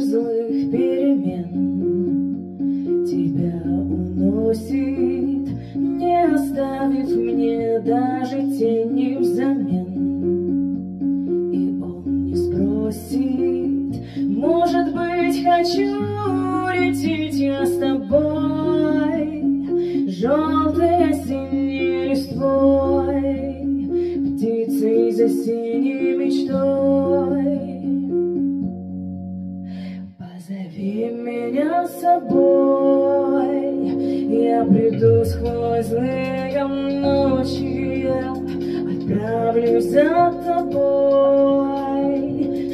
злых перемен Тебя уносит, не оставит мне даже тени взамен. И он не спросит, может быть, хочу лететь я с тобой? Желтой осенней листвой Птицей за синей мечтой меня с собой, я приду сквозь злые ночи, отправлюсь за тобой,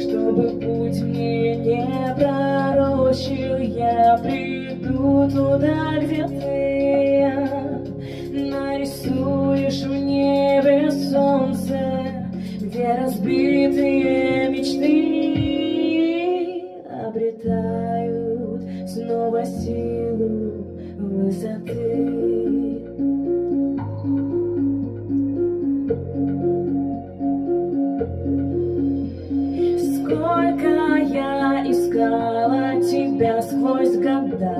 чтобы путь мне не пророчил, я приду туда, где ты снова силу высоты. Сколько я искала тебя сквозь года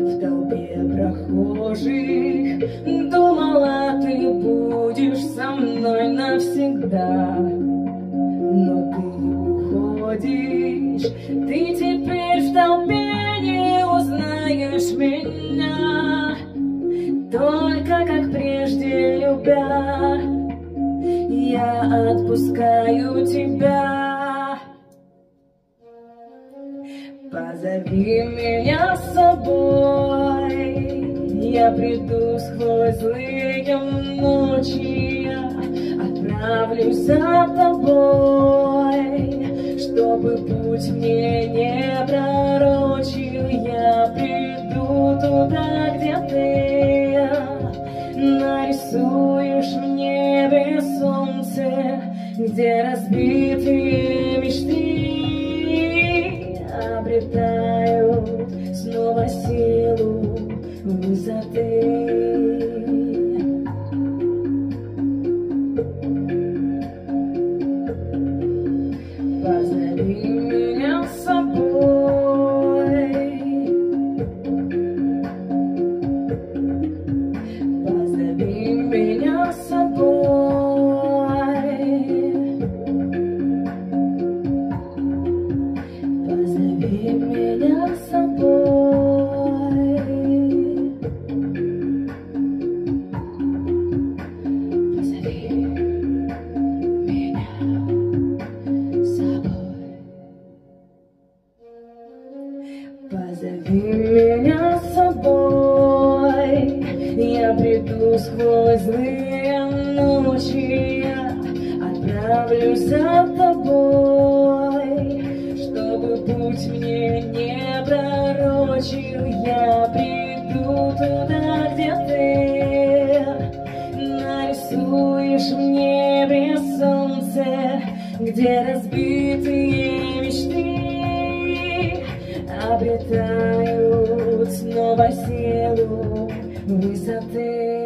В толпе прохожих Думала, ты будешь со мной навсегда Но ты уходишь Ты теперь меня Только как прежде любя. Я отпускаю тебя. Позови меня с собой, я приду сквозь злые ночи, я отправлюсь за тобой, чтобы путь мне не туда, где ты нарисуешь в небе солнце, где разбитые мечты обретают снова силу высоты. Отправлюсь за тобой, чтобы путь мне не пророчил, я приду туда, где ты. Нарисуешь в небе солнце, где разбитые мечты. Обретают снова силу высоты.